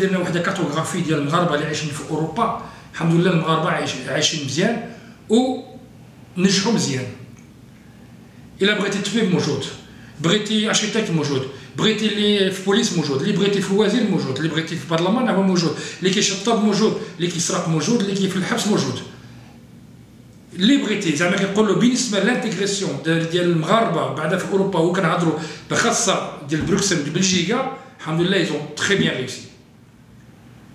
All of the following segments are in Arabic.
درنا واحد cartographie ديال المغاربة اللي عايشين في أوروبا. الحمد لله المغاربة عايشين مزيان ونجحوا مزيان. إلا بغيتي الطبيب موجود بغيتي architecte موجود بغيتي اللي في بوليس موجود اللي بغيتي في وزير موجود اللي بغيتي في البرلمان هو موجود اللي كيشطب موجود اللي كيسرق موجود اللي كي في الحبس موجود. اللي بغيتي زعما كنقولوا بالنسبة l'intégration ديال المغاربة بعدا في أوروبا وكنهضروا بخاصة ديال بروكسل بلجيكا الحمد لله ils ont très bien réussi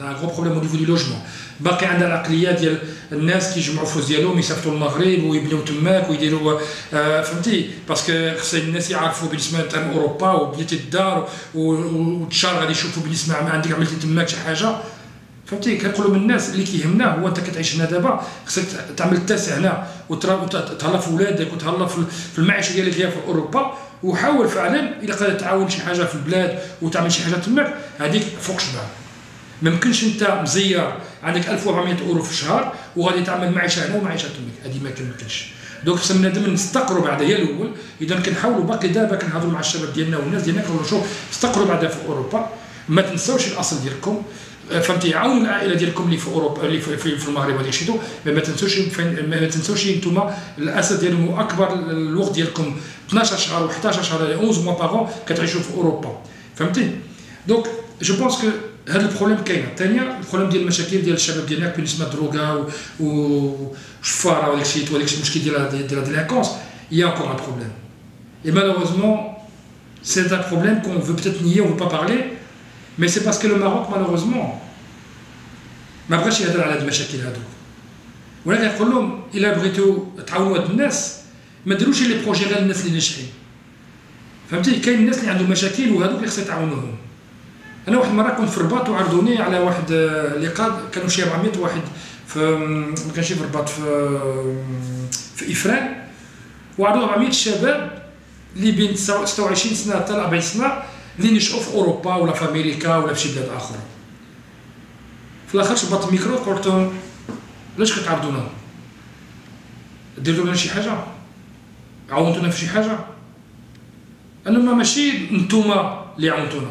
عندنا gros problème au niveau du logement باقي عندنا العقليه ديال الناس كيجمعوا فلوس ديالهم يسافروا المغرب ويبنيو تماك ويديروا فهمتي parce que خص الناس يعرفوا بالنسبة تاع اوروبا وبنيتي الدار والشهر غادي يشوفوا بالنسبة عندك عملتي تماك شي حاجة فهمتي كنقولوا من الناس اللي كيهمنا هو انت كتعيش هنا دابا خصك تعمل التاسع هنا وتهلا في ولادك وتهلا في المعيشه ديالك هي في اوروبا وحاول فعلا اذا قدرت تعاون شي حاجة في البلاد وتعمل شي حاجة تماك هذيك فوق شبع ما يمكنش انت مزير عندك 1400 أورو في الشهر وغادي تعمل معيشة هنا ومعيشة تماك هذه ما كيمكنش donc خصنا بنادم نستقروا بعدا هي الأول. إذا كنحاولوا باقي دابا كنهضروا مع الشباب ديالنا والناس ديالنا كنقولوا شوف استقروا بعدا في أوروبا. ما تنساوش الأصل ديالكم. فهمتي؟ عاونوا العائلة ديالكم اللي في أوروبا اللي في, في, في المغرب وداك الشيء ما تنسوش ما تنسوش أنتم الأصل ديالكم أكبر الوقت ديالكم. 12 شهر و11 شهر 11 mois par an كتعيشوا في أوروبا. فهمتي؟ donc je pense que هذا ال problème كاين. ثانيا ال problème ديال المشاكل ديال الشباب ديالنا بالنسبة للدروغا والشفاره وداك الشيء وداك المشكل ديال ديال ال délinquance il y a encore un problème. Et malheureusement, c'est un problème qu'on veut peut-être nier, on ne veut pas parler, Mais ما بغاش يهضر على هاد المشاكل هادو ولا كنقول لهم الا بغيتو تعاونوا هاد الناس ما ديروش les projets غير الناس اللي ناجحين فهمتي كاين الناس اللي عندهم مشاكل وهذوك اللي خصك تعاونوهم أنا واحد المره كنت في الرباط وعرضوني على واحد لقاء كانوا شي 400 واحد في ما كانش في الرباط في في إفران. وعرضوا 400 شباب اللي بين 26 سنة حتى 40 سنة اللي نشأوا في أوروبا ولا في أمريكا ولا في شي بلاد أخرى في الآخر شبط الميكرو قلت لهم علاش كتعرضونا؟ ديروا لنا شي حاجة؟ عاونتونا في شي حاجة؟ انما ماشي نتوما اللي عاونتونا.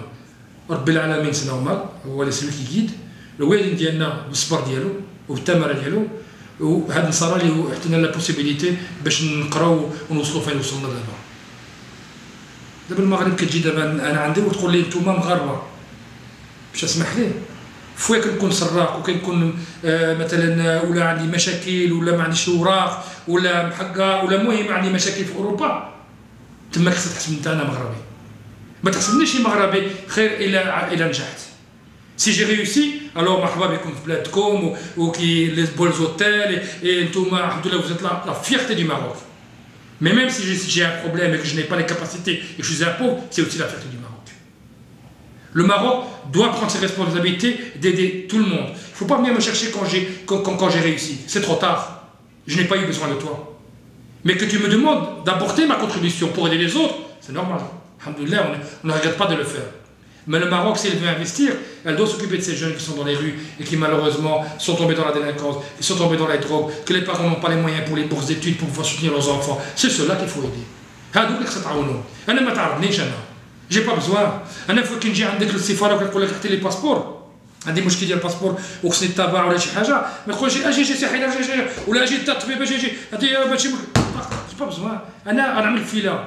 رب العالمين سناوما هو اللي سلك يجيد الوالد ديالنا بالصبر ديالو وبالتمره ديالو. وهاد النصارى اللي عطينا لا بوسيبيليتي باش نقراو ونوصلوا فين وصلنا دابا. دابا المغرب كتجي دابا أنا عندي وتقول لي نتوما مغاربة. باش اسمح les fois كنكون سراق وكنكون آه مثلا ولا عندي مشاكل ولا ما عنديش أوراق ولا محقق ولا المهم عندي مشاكل في أوروبا. تما خصك تحسب أنت أنا مغربي. ما تحسبنيش مغربي خير الى الى نجحت سي جي ريوسي الوغ مرحبا بكم في بلادكم وكي لي بول زوتيل انتوما الحمد لله وزيت لا فيغتي دي ماروك Mais même si j'ai un problème et que je n'ai pas les capacités et que je suis un pauvre, c'est aussi la fierté du Maroc. Le Maroc doit prendre ses responsabilités d'aider tout le monde. Il ne faut pas venir me chercher quand j'ai quand, quand, quand réussi. C'est trop tard. Je n'ai pas eu besoin de toi. Mais que tu me demandes d'apporter ma contribution pour aider les autres, c'est normal. Alhamdoulilah, on ne regrette pas de le faire. Mais le Maroc, si elle veut investir, elle doit s'occuper de ces jeunes qui sont dans les rues et qui malheureusement sont tombés dans la délinquance, qui sont tombés dans la drogue, que les parents n'ont pas les moyens pour les bourses d'études pour pouvoir soutenir leurs enfants. C'est cela qu'il faut aider. هذوك اللي خصك تعاونهم انا ما تعرضنيش انا جي با بزوان انا فوق كي نجي عندك للسفاره وكتقول لك اعطي لي باسبور عندي مشكل ديال الباسبور وخصني نتابع ولا شي حاجه ما تقولش اجي جي سي حيله جي ولا اجي الطبيب اجي جي هذه ماشي با بزوان انا نعمل فيلا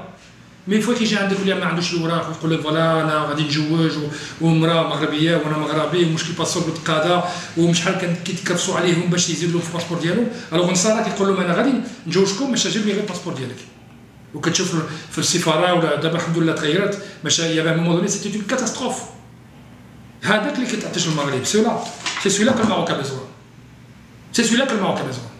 مي فوا كيجي عندك ولا ما عندوش الاوراق ويقول لك فوالا أنا غادي نتزوج ومراه مغربيه وأنا مغربي ومشكل باسبور بتقاضى وشحال كيتكرسوا عليهم باش يزيدوا في الباسبور ديالهم الوغ النصارى كيقول لهم أنا غادي نتزوجكم باش تجيب لي غير الباسبور ديالك وكتشوف في السفاره ولا دابا الحمد لله تغيرت باش يا فان مومون دوني سيتي اون كاتاستروف هذاك اللي كيتعطيش المغرب سي لا سي سويلا كو الماروك بيزوان سي سويلا كو الماروك بيزوان